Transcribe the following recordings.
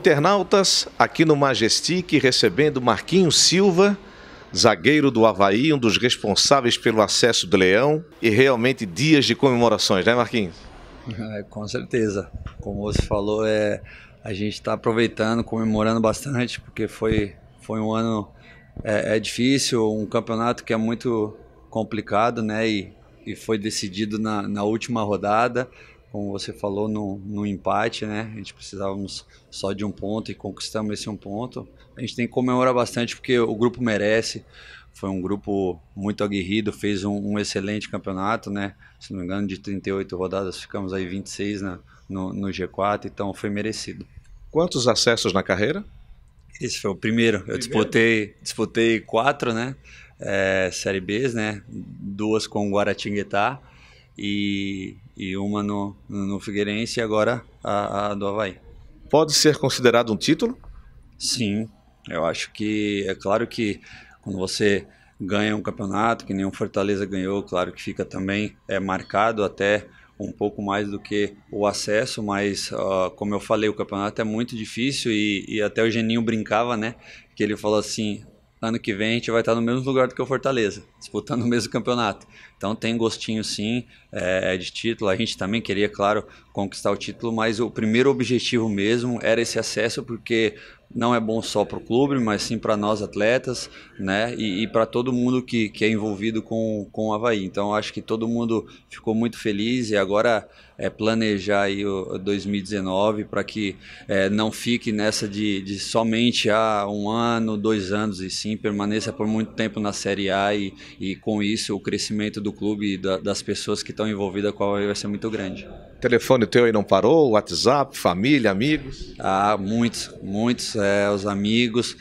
Internautas, aqui no Majestic, recebendo Marquinhos Silva, zagueiro do Havaí, um dos responsáveis pelo acesso do Leão, e realmente dias de comemorações, né, Marquinhos? É, com certeza. Como você falou, é, a gente está aproveitando, comemorando bastante, porque foi, foi um ano é, é, difícil, um campeonato que é muito complicado, né? E, e foi decidido na, na última rodada como você falou, no, no empate, né? A gente precisávamos só de um ponto e conquistamos esse um ponto. A gente tem que comemorar bastante porque o grupo merece. Foi um grupo muito aguerrido, fez um, um excelente campeonato, né? Se não me engano, de 38 rodadas, ficamos aí 26 na, no, no G4, então foi merecido. Quantos acessos na carreira? Esse foi o primeiro. Eu primeiro? disputei, disputei quatro, né? É, série B, né? Duas com o Guaratinguetá e, e uma no, no Figueirense e agora a, a do Havaí. Pode ser considerado um título? Sim, eu acho que é claro que quando você ganha um campeonato, que nenhum Fortaleza ganhou, claro que fica também é marcado até um pouco mais do que o acesso, mas uh, como eu falei, o campeonato é muito difícil e, e, até o Geninho brincava, né? Que ele falou assim: ano que vem a gente vai estar no mesmo lugar do que o Fortaleza, disputando o mesmo campeonato. Então tem gostinho sim é, de título. A gente também queria, claro, conquistar o título, mas o primeiro objetivo mesmo era esse acesso, porque não é bom só para o clube, mas sim para nós atletas, né? E, e para todo mundo que, que é envolvido com, com o Havaí. Então acho que todo mundo ficou muito feliz e agora é planejar aí o 2019 para que é, não fique nessa de, de somente ah, um ano, dois anos e sim permaneça por muito tempo na Série A e, e com isso o crescimento do clube e da, das pessoas que estão envolvidas com o Havaí vai ser muito grande. Telefone teu aí não parou? WhatsApp, família, amigos? Ah, muitos, muitos é, os amigos,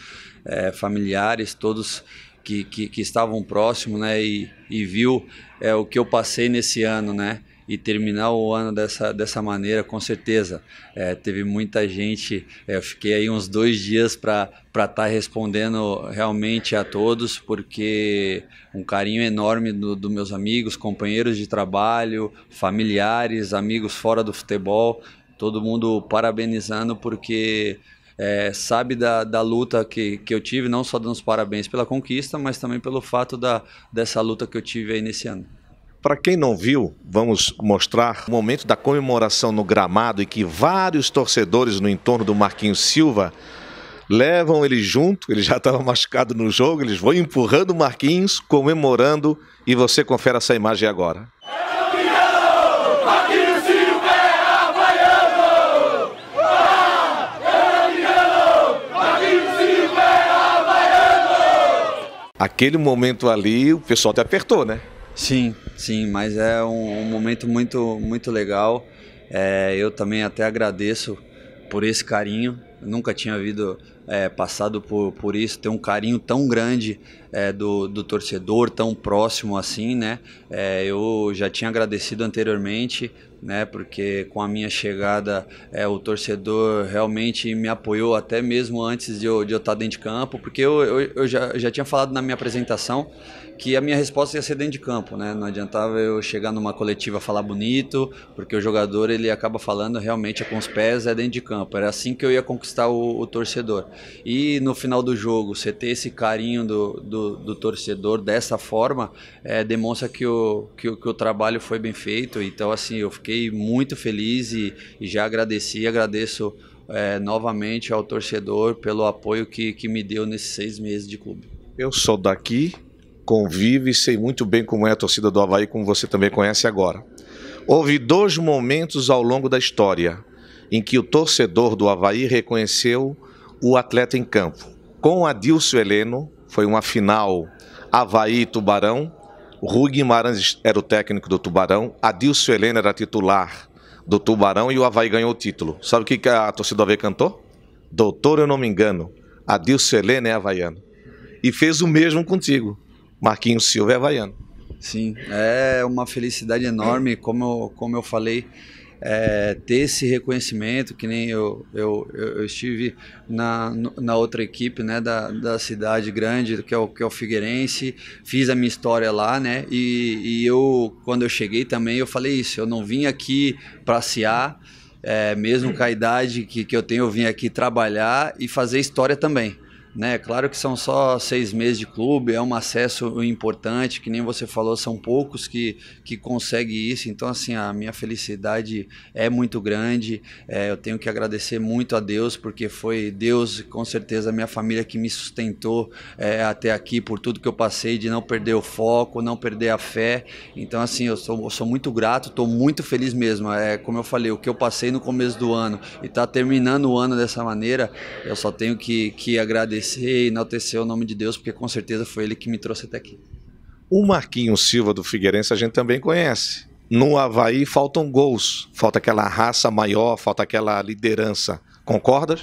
é, familiares, todos que, que, que, estavam próximos, né? E, e viu é, o que eu passei nesse ano, né? E terminar o ano dessa, dessa maneira, com certeza. É, teve muita gente, é, eu fiquei aí uns dois dias para estar tá respondendo realmente a todos, porque um carinho enorme dos do meus amigos, companheiros de trabalho, familiares, amigos fora do futebol, todo mundo parabenizando, porque é, sabe da, da luta que, que eu tive, não só dando os parabéns pela conquista, mas também pelo fato da, dessa luta que eu tive aí nesse ano. Para quem não viu, vamos mostrar o momento da comemoração no gramado e que vários torcedores no entorno do Marquinhos Silva levam ele junto, ele já estava machucado no jogo, eles vão empurrando o Marquinhos, comemorando, e você confere essa imagem agora. aquele momento ali, o pessoal te apertou, né? Sim, sim, mas é um, um momento muito, muito legal. É, eu também até agradeço por esse carinho. Eu nunca tinha havido é, passado por, por isso, ter um carinho tão grande é, do, do torcedor, tão próximo assim, né? É, eu já tinha agradecido anteriormente, né? Porque com a minha chegada, é, o torcedor realmente me apoiou até mesmo antes de eu, de eu estar dentro de campo, porque eu, eu, eu já, já tinha falado na minha apresentação que a minha resposta ia ser dentro de campo, né? Não adiantava eu chegar numa coletiva falar bonito, porque o jogador ele acaba falando realmente é com os pés, é dentro de campo. Era assim que eu ia conquistar o, o torcedor. E no final do jogo, você ter esse carinho do, do, do torcedor dessa forma, é, demonstra que o, que, que, o trabalho foi bem feito. Então, assim, eu fiquei muito feliz e, e já agradeci, agradeço é, novamente ao torcedor pelo apoio que, que me deu nesses seis meses de clube. Eu sou daqui, convive e sei muito bem como é a torcida do Havaí, como você também conhece agora. Houve dois momentos ao longo da história em que o torcedor do Havaí reconheceu o atleta em campo. Com Adilson Heleno, foi uma final Havaí Tubarão. O Rui Guimarães era o técnico do Tubarão, Adilson Heleno era titular do Tubarão e o Havaí ganhou o título. Sabe o que a torcida do Havaí cantou? Doutor, eu não me engano, Adilson Heleno é havaiano. E fez o mesmo contigo. Marquinhos Silva é havaiano. Sim, é uma felicidade enorme, como eu, como eu falei, é, ter esse reconhecimento, que nem eu, eu, eu estive na, na outra equipe né, da, da cidade grande, que é, o, que é o Figueirense, fiz a minha história lá, né? E, e eu, quando eu cheguei também, eu falei isso, eu não vim aqui para passear, é, mesmo com a idade que, que eu tenho, eu vim aqui trabalhar e fazer história também. Né? Claro que são só seis meses de clube, é um acesso importante, que nem você falou, são poucos que, que conseguem isso. Então, assim, a minha felicidade é muito grande. É, eu tenho que agradecer muito a Deus, porque foi Deus, com certeza, a minha família que me sustentou é, até aqui por tudo que eu passei, de não perder o foco, não perder a fé. Então, assim, eu sou, eu sou muito grato, estou muito feliz mesmo. É, como eu falei, o que eu passei no começo do ano e está terminando o ano dessa maneira, eu só tenho que, que agradecer agradecer e enaltecer o nome de Deus, porque com certeza foi ele que me trouxe até aqui. O Marquinhos Silva do Figueirense a gente também conhece. No Havaí faltam gols, falta aquela raça maior, falta aquela liderança. Concordas?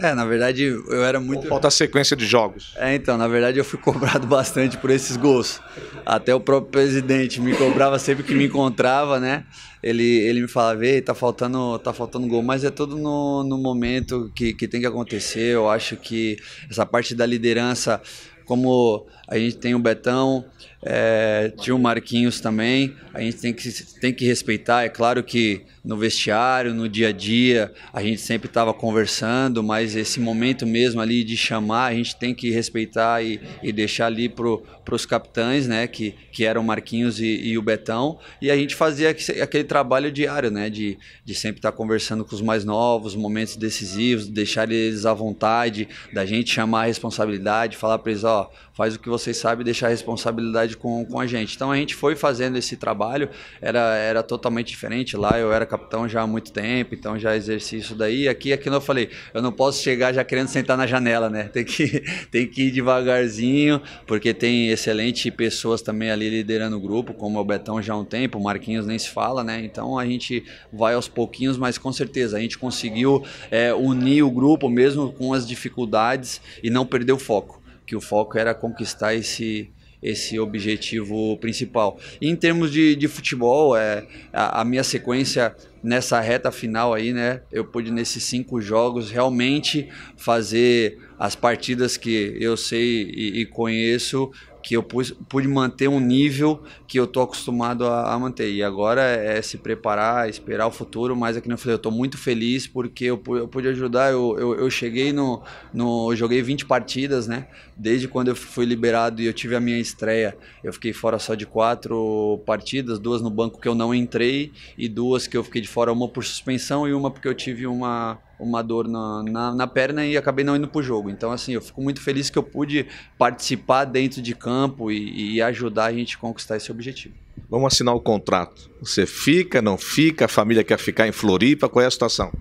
É, na verdade eu era muito. Ou falta a sequência de jogos. É, então, na verdade eu fui cobrado bastante por esses gols. Até o próprio presidente me cobrava sempre que me encontrava, né? Ele, ele me falava, ei, tá faltando, tá faltando gol, mas é tudo no, no momento que, que tem que acontecer. Eu acho que essa parte da liderança, como a gente tem o Betão, é, tinha o Marquinhos também, a gente tem que, tem que respeitar. É claro que no vestiário, no dia a dia, a gente sempre estava conversando, mas esse momento mesmo ali de chamar, a gente tem que respeitar e, e deixar ali para os capitães, né, que, que eram o Marquinhos e, e, o Betão, e a gente fazia aquele trabalho diário, né, de, de sempre estar tá conversando com os mais novos, momentos decisivos, deixar eles à vontade, da gente chamar a responsabilidade, falar para eles, ó, faz o que vocês sabem, deixar a responsabilidade com, com a gente. Então a gente foi fazendo esse trabalho, era, era totalmente diferente. Lá eu era capitão já há muito tempo, então já exerci isso daí. Aqui, aqui eu falei, eu não posso chegar já querendo sentar na janela, né? Tem que, tem que ir devagarzinho, porque tem excelentes pessoas também ali liderando o grupo, como o Betão já há um tempo, o Marquinhos nem se fala, né? Então a gente vai aos pouquinhos, mas com certeza a gente conseguiu é, unir o grupo mesmo com as dificuldades e não perder o foco que o foco era conquistar esse, esse objetivo principal. E em termos de, de futebol, é, a, a, minha sequência nessa reta final aí, né? Eu pude nesses cinco jogos realmente fazer as partidas que eu sei e, e conheço que eu pude manter um nível que eu tô acostumado a, a, manter. E agora é se preparar, esperar o futuro, mas aqui é falei, eu tô muito feliz porque eu, eu pude ajudar, eu, eu, eu, cheguei no, no... Joguei 20 partidas, né? Desde quando eu fui liberado e eu tive a minha estreia, eu fiquei fora só de quatro partidas, duas no banco que eu não entrei e duas que eu fiquei de fora, uma por suspensão e uma porque eu tive uma uma dor na, na, na, perna e acabei não indo pro jogo. Então, assim, eu fico muito feliz que eu pude participar dentro de campo e, e ajudar a gente a conquistar esse objetivo. Vamos assinar o contrato. Você fica, não fica? A família quer ficar em Floripa? Qual é a situação?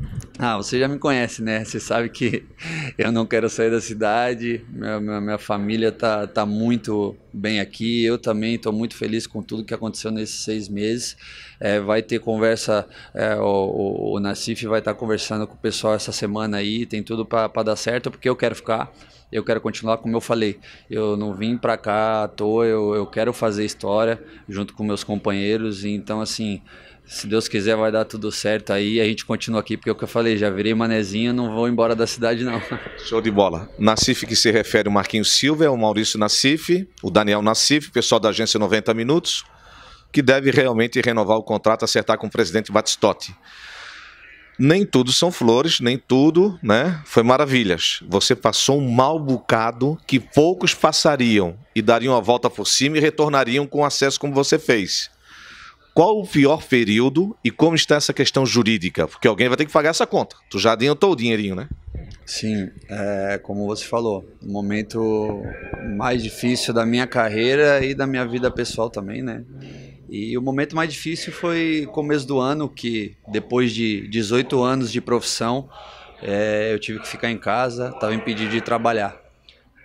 Ah, você já me conhece, né? Você sabe que eu não quero sair da cidade. Minha, minha, minha família tá, tá muito bem aqui. Eu também estou muito feliz com tudo que aconteceu nesses seis meses. É, vai ter conversa, é, o, o, o vai estar tá conversando com o pessoal essa semana aí. Tem tudo para dar certo, porque eu quero ficar eu quero continuar como eu falei. Eu não vim para cá à toa, eu, eu quero fazer história junto com meus companheiros. Então, assim, se Deus quiser, vai dar tudo certo aí. A gente continua aqui, porque é o que eu falei, já virei manezinho, não vou embora da cidade, não. Show de bola. Nacife que se refere o Marquinhos Silva, é o Maurício Nacife, o Daniel Nacife, pessoal da agência 90 Minutos, que deve realmente renovar o contrato, acertar com o presidente Batistotti nem tudo são flores, nem tudo, né? Foi maravilhas. Você passou um mal bocado que poucos passariam e dariam a volta por cima e retornariam com acesso como você fez. Qual o pior período e como está essa questão jurídica? Porque alguém vai ter que pagar essa conta. Tu já adiantou o dinheirinho, né? Sim, é, como você falou, o momento mais difícil da minha carreira e da minha vida pessoal também, né? E o momento mais difícil foi começo do ano, que depois de 18 anos de profissão, é, eu tive que ficar em casa, estava impedido de trabalhar.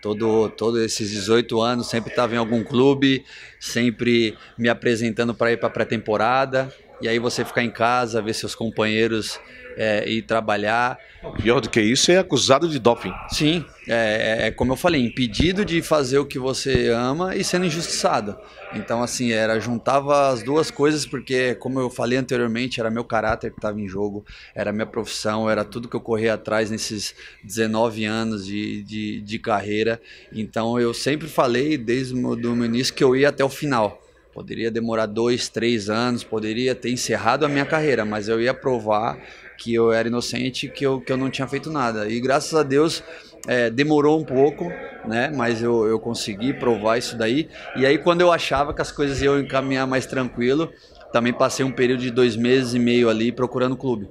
Todo, todos esses 18 anos sempre estava em algum clube, sempre me apresentando para ir para pré-temporada. E aí você ficar em casa, ver seus companheiros é, ir trabalhar. Pior do que isso é acusado de doping. Sim, é, é, é, como eu falei, impedido de fazer o que você ama e sendo injustiçado. Então, assim, era juntava as duas coisas, porque, como eu falei anteriormente, era meu caráter que estava em jogo, era minha profissão, era tudo que eu corria atrás nesses 19 anos de, de, de carreira. Então, eu sempre falei, desde o meu, do meu início, que eu ia até o final Poderia demorar dois, três anos, poderia ter encerrado a minha carreira, mas eu ia provar que eu era inocente, que eu, que eu não tinha feito nada. E graças a Deus é, demorou um pouco, né? Mas eu, eu consegui provar isso daí. E aí quando eu achava que as coisas iam encaminhar mais tranquilo, também passei um período de dois meses e meio ali procurando clube,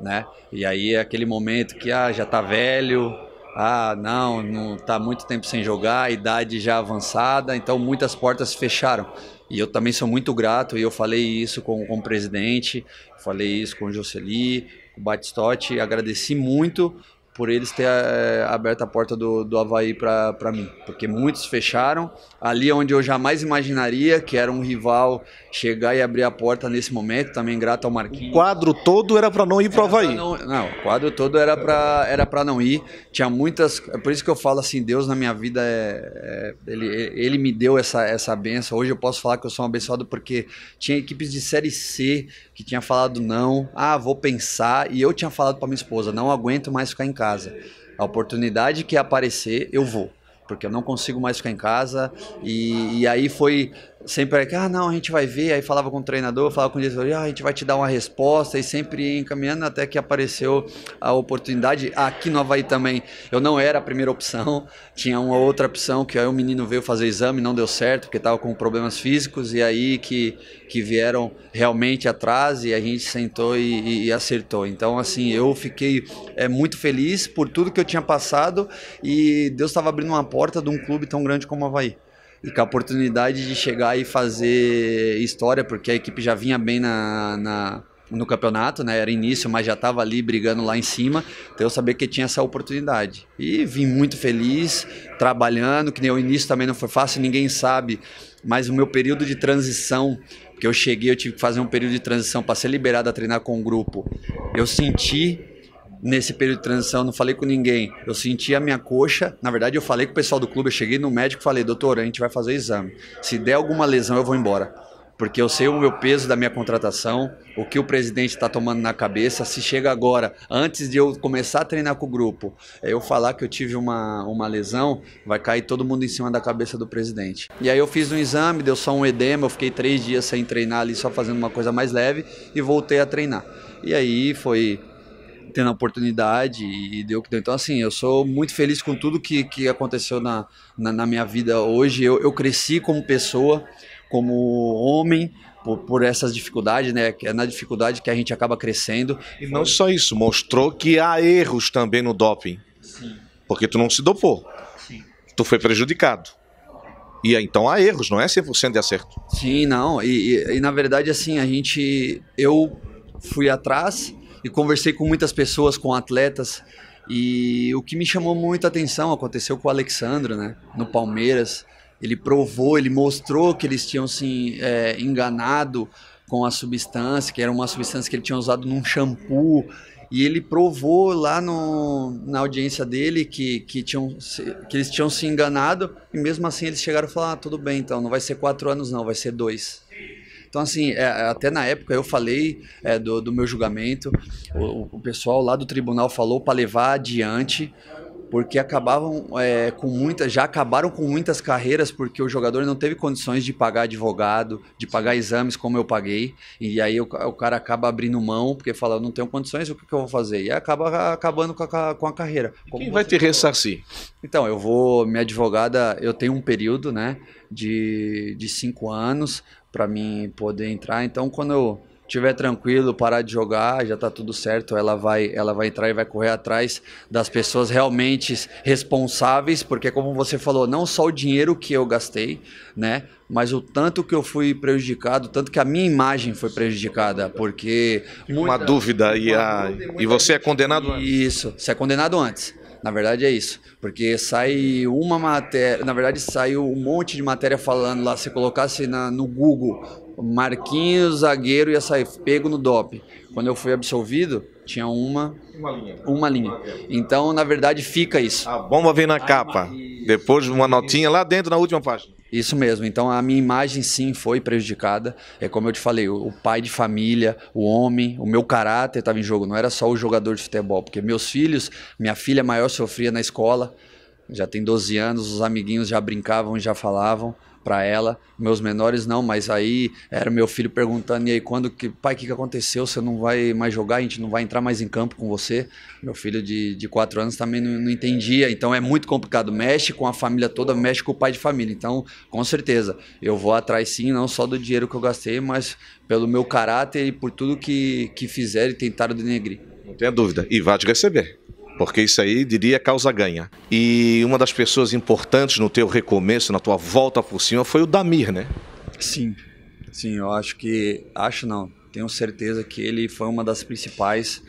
né? E aí é aquele momento que ah, já tá velho, ah, não, não tá muito tempo sem jogar, idade já avançada, então muitas portas fecharam. E eu também sou muito grato, e eu falei isso com, com o presidente, falei isso com o Jocely, com o Batistotti, agradeci muito por eles ter é, aberto a porta do, do Havaí para mim. Porque muitos fecharam. Ali onde eu jamais imaginaria que era um rival chegar e abrir a porta nesse momento, também grato ao Marquinhos. O quadro todo era para não ir para o Havaí. Não, não, o quadro todo era para era não ir. Tinha muitas. É por isso que eu falo assim: Deus na minha vida, é, é, ele, ele me deu essa, essa benção. Hoje eu posso falar que eu sou um abençoado porque tinha equipes de Série C que tinha falado não, ah, vou pensar. E eu tinha falado para minha esposa: não aguento mais ficar em casa. A oportunidade que aparecer, eu vou porque eu não consigo mais ficar em casa. E, e aí foi sempre que, ah, não, a gente vai ver. Aí falava com o treinador, falava com o diretor, ah, a gente vai te dar uma resposta. E sempre encaminhando até que apareceu a oportunidade. Aqui no Havaí também, eu não era a primeira opção, tinha uma outra opção que aí o menino veio fazer exame, não deu certo, porque estava com problemas físicos. E aí que, que vieram realmente atrás e a gente sentou e, e, e acertou. Então, assim, eu fiquei é, muito feliz por tudo que eu tinha passado e Deus estava abrindo uma porta de um clube tão grande como o Havaí e com a oportunidade de chegar e fazer história, porque a equipe já vinha bem na, na no campeonato, né? Era início, mas já estava ali brigando lá em cima. Então eu sabia que tinha essa oportunidade. E vim muito feliz, trabalhando, que nem o início também não foi fácil, ninguém sabe. Mas o meu período de transição, que eu cheguei, eu tive que fazer um período de transição para ser liberado a treinar com o grupo. Eu senti nesse período de transição, não falei com ninguém. Eu senti a minha coxa. Na verdade, eu falei com o pessoal do clube. Eu cheguei no médico e falei, doutor, a gente vai fazer exame. Se der alguma lesão, eu vou embora. Porque eu sei o meu peso da minha contratação, o que o presidente está tomando na cabeça. Se chega agora, antes de eu começar a treinar com o grupo, eu falar que eu tive uma, uma lesão, vai cair todo mundo em cima da cabeça do presidente. E aí eu fiz um exame, deu só um edema, eu fiquei três dias sem treinar ali, só fazendo uma coisa mais leve, e voltei a treinar. E aí foi tendo a oportunidade e deu o que deu. Então, assim, eu sou muito feliz com tudo que, que aconteceu na, na, na minha vida hoje. Eu, eu cresci como pessoa, como homem, por, por, essas dificuldades, né? É na dificuldade que a gente acaba crescendo. E não só isso, mostrou que há erros também no doping. Sim. Porque tu não se dopou. Sim. Tu foi prejudicado. E então há erros, não é 100% de acerto. Sim, não. E, e, e, na verdade, assim, a gente. Eu fui atrás e conversei com muitas pessoas, com atletas. E o que me chamou muita atenção aconteceu com o Alexandre, né? No Palmeiras. Ele provou, ele mostrou que eles tinham se é, enganado com a substância, que era uma substância que ele tinha usado num shampoo. E ele provou lá no, na audiência dele que, que, tinham, que eles tinham se enganado. E mesmo assim eles chegaram e falaram: ah, tudo bem, então não vai ser quatro anos, não, vai ser dois. Então, assim, é, até na época eu falei é, do, do, meu julgamento, o, o, pessoal lá do tribunal falou para levar adiante, porque acabavam é, com muitas, já acabaram com muitas carreiras, porque o jogador não teve condições de pagar advogado, de pagar exames como eu paguei, e aí o, o cara acaba abrindo mão, porque fala, não tenho condições, o que, que eu vou fazer? E acaba acabando com a, com a carreira. Quem vai te ressarcir? Então, eu vou, minha advogada, eu tenho um período, né, de, de cinco anos, para mim poder entrar. Então, quando eu estiver tranquilo, parar de jogar, já está tudo certo, ela vai, ela vai entrar e vai correr atrás das pessoas realmente responsáveis, porque como você falou, não só o dinheiro que eu gastei, né, mas o tanto que eu fui prejudicado, tanto que a minha imagem foi prejudicada, porque muita, uma dúvida e a e você é condenado Isso, você é condenado antes. Na verdade é isso. Porque sai uma matéria, na verdade saiu um monte de matéria falando lá, se colocasse na, no Google, Marquinhos, zagueiro, ia sair pego no DOP. Quando eu fui absolvido, tinha uma, uma linha. Uma linha. Então, na verdade, fica isso. A bomba vem na capa. Depois uma notinha lá dentro na última página. Isso mesmo. Então a minha imagem sim foi prejudicada. É como eu te falei, o pai de família, o homem, o meu caráter estava em jogo. Não era só o jogador de futebol, porque meus filhos, minha filha maior sofria na escola já tem 12 anos, os amiguinhos já brincavam, já falavam para ela. Meus menores não, mas aí era meu filho perguntando: e aí, quando que, pai, o que, que aconteceu? Você não vai mais jogar? A gente não vai entrar mais em campo com você? Meu filho de, de quatro anos também não, não entendia, então é muito complicado. Mexe com a família toda, mexe com o pai de família. Então, com certeza, eu vou atrás sim, não só do dinheiro que eu gastei, mas pelo meu caráter e por tudo que, que fizeram e tentaram denegrir. Não tenha dúvida. E vai te receber porque isso aí diria causa ganha. E uma das pessoas importantes no teu recomeço, na tua volta por cima, foi o Damir, né? Sim, sim, eu acho que, acho não, tenho certeza que ele foi uma das principais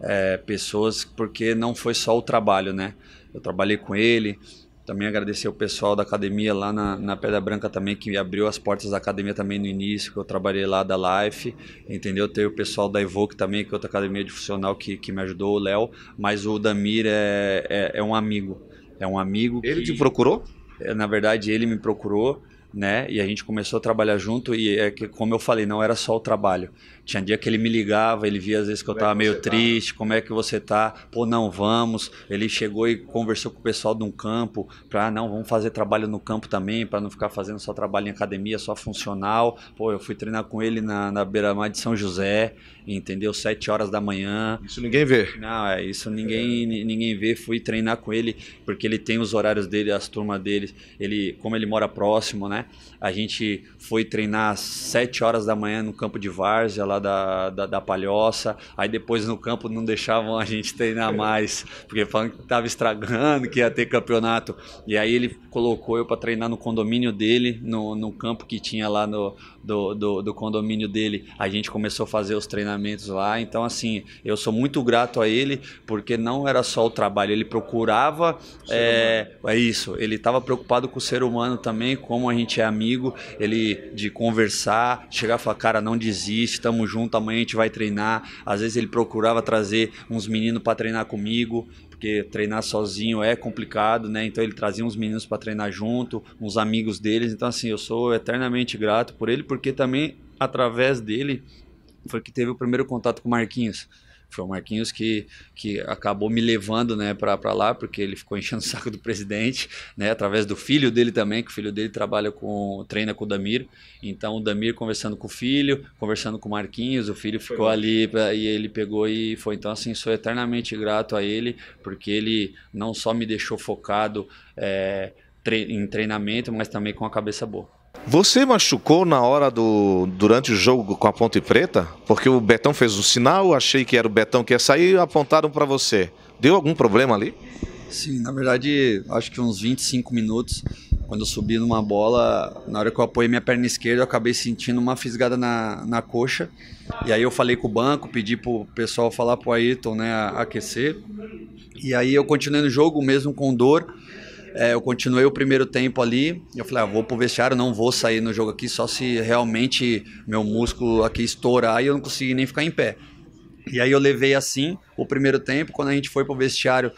é, pessoas, porque não foi só o trabalho, né? Eu trabalhei com ele, também agradecer o pessoal da academia lá na, na Pedra Branca também, que abriu as portas da academia também no início, que eu trabalhei lá da Life, entendeu? Tem o pessoal da Evoque também, que é outra academia de funcional que, que me ajudou, o Léo. Mas o Damir é, é, é, um amigo. É um amigo Ele que, te procurou? É, na verdade, ele me procurou, né? E a gente começou a trabalhar junto e é que, como eu falei, não era só o trabalho. Tinha dia que ele me ligava, ele via às vezes que eu estava é meio tá? triste, tá? como é que você tá? Pô, não, vamos. Ele chegou e conversou com o pessoal de um campo, para ah, não, vamos fazer trabalho no campo também, para não ficar fazendo só trabalho em academia, só funcional. Pô, eu fui treinar com ele na, na beira-mar de São José, entendeu? Sete horas da manhã. Isso ninguém vê. Não, é, isso ninguém, ninguém vê. Fui treinar com ele, porque ele tem os horários dele, as turmas dele. Ele, como ele mora próximo, né? A gente foi treinar às sete horas da manhã no campo de várzea lá da, da, da, Palhoça. Aí depois no campo não deixavam a gente treinar mais, porque falavam que estava estragando, que ia ter campeonato. E aí ele colocou eu para treinar no condomínio dele, no, no campo que tinha lá no, do, do, do, condomínio dele. A gente começou a fazer os treinamentos lá. Então, assim, eu sou muito grato a ele, porque não era só o trabalho, ele procurava. É, é isso, ele estava preocupado com o ser humano também, como a gente é amigo, ele de conversar, chegar e falar, cara, não desiste, estamos juntos, amanhã a gente vai treinar. Às vezes ele procurava trazer uns meninos para treinar comigo, porque treinar sozinho é complicado, né? Então ele trazia uns meninos para treinar junto, uns amigos deles. Então assim, eu sou eternamente grato por ele, porque também através dele foi que teve o primeiro contato com o Marquinhos. Foi o Marquinhos que, que acabou me levando né, para lá, porque ele ficou enchendo o saco do presidente, né, através do filho dele também, que o filho dele trabalha com, treina com o Damir. Então o Damir conversando com o filho, conversando com o Marquinhos, o filho ficou foi ali pra, e ele pegou e foi. Então, assim, sou eternamente grato a ele, porque ele não só me deixou focado é, tre em treinamento, mas também com a cabeça boa. Você machucou na hora do durante o jogo com a Ponte Preta? Porque o Betão fez um sinal, achei que era o Betão que ia sair, apontaram para você. Deu algum problema ali? Sim, na verdade, acho que uns 25 minutos, quando eu subi numa bola, na hora que eu apoiei minha perna esquerda, eu acabei sentindo uma fisgada na, na coxa. E aí eu falei com o banco, pedi pro pessoal falar pro Ayrton, né, aquecer. E aí eu continuei no jogo, mesmo com dor. É, eu continuei o primeiro tempo ali. Eu falei, ah, vou pro vestiário, não vou sair no jogo aqui, só se realmente meu músculo aqui estourar e eu não conseguir nem ficar em pé. E aí eu levei assim o primeiro tempo. Quando a gente foi pro vestiário,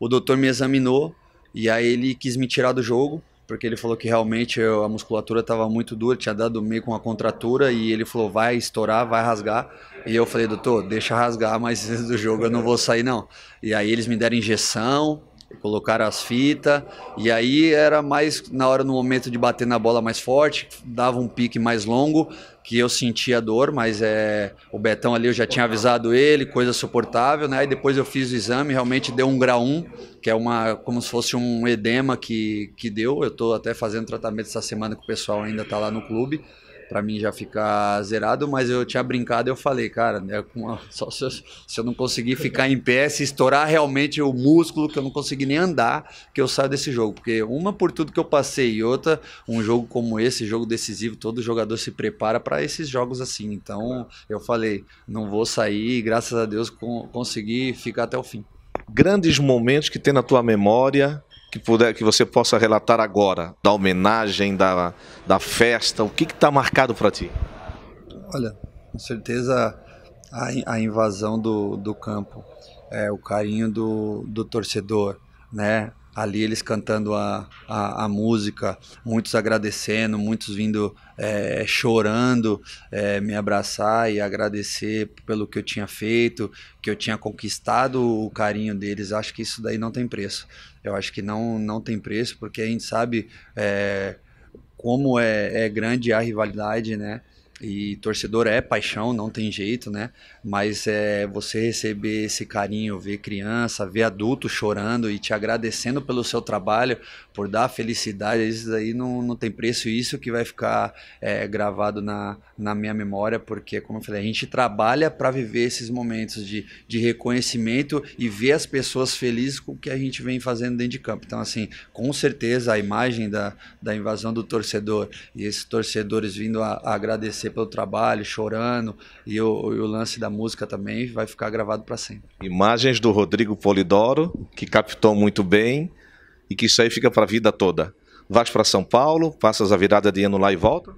o doutor me examinou e aí ele quis me tirar do jogo porque ele falou que realmente a musculatura estava muito dura, tinha dado meio com uma contratura e ele falou vai estourar, vai rasgar. E eu falei, doutor, deixa rasgar, mas do jogo eu não vou sair não. E aí eles me deram injeção, colocaram as fitas, e aí era mais na hora, no momento de bater na bola mais forte, dava um pique mais longo, que eu sentia dor, mas é, o Betão ali eu já tinha avisado ele, coisa suportável, né? E depois eu fiz o exame, realmente deu um grau 1, que é uma, como se fosse um edema que, que deu. Eu estou até fazendo tratamento essa semana que o pessoal ainda está lá no clube para mim já ficar zerado, mas eu tinha brincado eu falei, cara, né, só se eu, se eu, não conseguir ficar em pé, se estourar realmente o músculo, que eu não conseguir nem andar, que eu saio desse jogo. Porque uma por tudo que eu passei e outra, um jogo como esse, jogo decisivo, todo jogador se prepara para esses jogos assim. Então eu falei, não vou sair e graças a Deus consegui ficar até o fim. Grandes momentos que tem na tua memória que, puder, que você possa relatar agora, da homenagem, da, da festa, o que está marcado para ti? Olha, com certeza a, a invasão do, do campo, é, o carinho do, do torcedor, né? ali eles cantando a, a, a, música, muitos agradecendo, muitos vindo é, chorando, é, me abraçar e agradecer pelo que eu tinha feito, que eu tinha conquistado o carinho deles. Acho que isso daí não tem preço. Eu acho que não, não tem preço, porque a gente sabe é, como é, é grande a rivalidade, né? E torcedor é paixão, não tem jeito, né? Mas é você receber esse carinho, ver criança, ver adulto chorando e te agradecendo pelo seu trabalho, por dar felicidade, isso aí não, não tem preço. Isso que vai ficar é, gravado na, na minha memória, porque, como eu falei, a gente trabalha para viver esses momentos de, de reconhecimento e ver as pessoas felizes com o que a gente vem fazendo dentro de campo. Então, assim, com certeza a imagem da, da invasão do torcedor e esses torcedores vindo a, a agradecer agradecer pelo trabalho, chorando, e o, e o lance da música também vai ficar gravado para sempre. Imagens do Rodrigo Polidoro, que captou muito bem e que isso aí fica para a vida toda. Vais para São Paulo, passas a virada de ano lá e volta?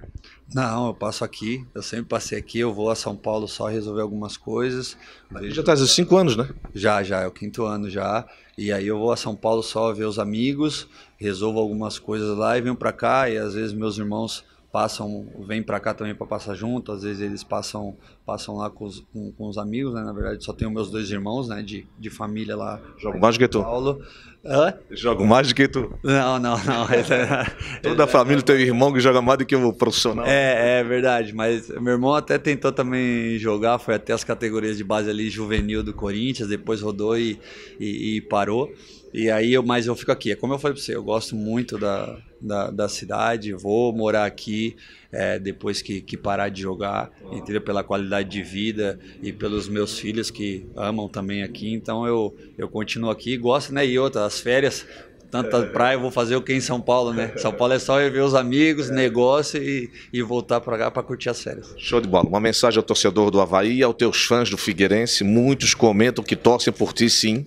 Não, eu passo aqui. Eu sempre passei aqui. Eu vou a São Paulo só resolver algumas coisas. Já está há cinco anos, né? Já, já. É o quinto ano já. E aí eu vou a São Paulo só ver os amigos, resolvo algumas coisas lá e venho para cá. E às vezes meus irmãos passam, vêm para cá também para passar junto, às vezes eles passam passam lá com os, com, com, os amigos, né? Na verdade, só tenho meus dois irmãos, né? De, de família lá. Jogo mais do que tu. Paulo. Hã? Jogo mais do que tu. Não, não, não. Toda a família tem um irmão que joga mais do que o profissional. É, é verdade. Mas meu irmão até tentou também jogar, foi até as categorias de base ali juvenil do Corinthians, depois rodou e, e, e parou. E aí, eu, mas eu fico aqui. É como eu falei para você, eu gosto muito da, da, da cidade, vou morar aqui é, depois que, que parar de jogar, entendeu? Pela qualidade de vida e pelos meus filhos que amam também aqui. Então eu, eu continuo aqui, gosto, né? E outra, as férias, tanta praia, eu vou fazer o que em São Paulo, né? São Paulo é só ir ver os amigos, negócio e, e voltar para cá para curtir as férias. Show de bola. Uma mensagem ao torcedor do Havaí, aos teus fãs do Figueirense. Muitos comentam que torcem por ti, sim.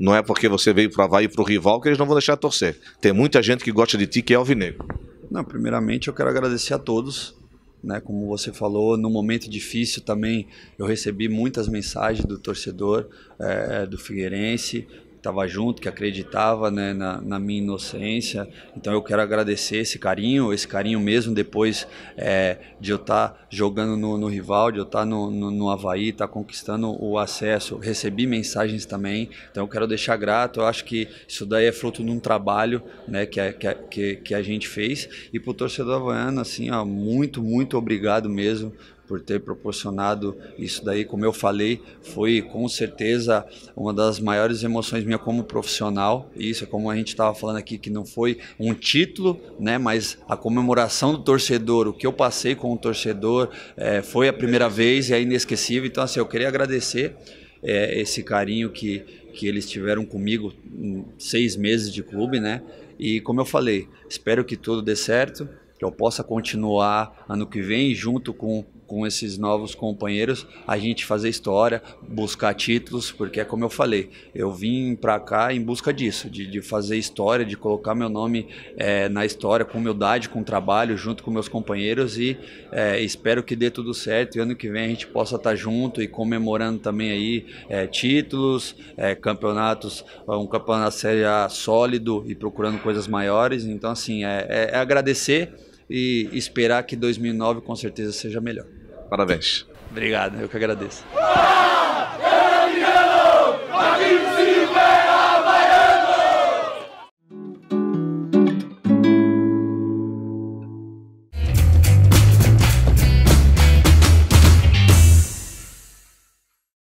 Não é porque você veio para o Havaí para o rival que eles não vão deixar de torcer. Tem muita gente que gosta de ti que é alvinegro. Não, primeiramente eu quero agradecer a todos. Né, como você falou, no momento difícil também eu recebi muitas mensagens do torcedor é, do Figueirense, estava junto, que acreditava né, na, na, minha inocência. Então eu quero agradecer esse carinho, esse carinho mesmo depois é, de eu estar tá jogando no, no, rival, de eu estar tá no, no, no Havaí, estar tá conquistando o acesso. Recebi mensagens também, então eu quero deixar grato. Eu acho que isso daí é fruto de um trabalho né, que, a, que, que a gente fez. E para o torcedor havaiano, assim, ó, muito, muito obrigado mesmo por ter proporcionado isso daí. Como eu falei, foi com certeza uma das maiores emoções minha como profissional. Isso é como a gente estava falando aqui, que não foi um título, né? Mas a comemoração do torcedor, o que eu passei com o torcedor, é, foi a primeira vez e é inesquecível. Então, assim, eu queria agradecer é, esse carinho que, que eles tiveram comigo em seis meses de clube, né? E como eu falei, espero que tudo dê certo, que eu possa continuar ano que vem junto com com esses novos companheiros, a gente fazer história, buscar títulos, porque é como eu falei, eu vim para cá em busca disso, de, de, fazer história, de colocar meu nome é, na história com humildade, com trabalho, junto com meus companheiros e é, espero que dê tudo certo e ano que vem a gente possa estar tá junto e comemorando também aí é, títulos, é, campeonatos, um campeonato série A sólido e procurando coisas maiores. Então, assim, é, é, é agradecer e esperar que 2009 com certeza seja melhor. Parabéns. Obrigado, eu que agradeço.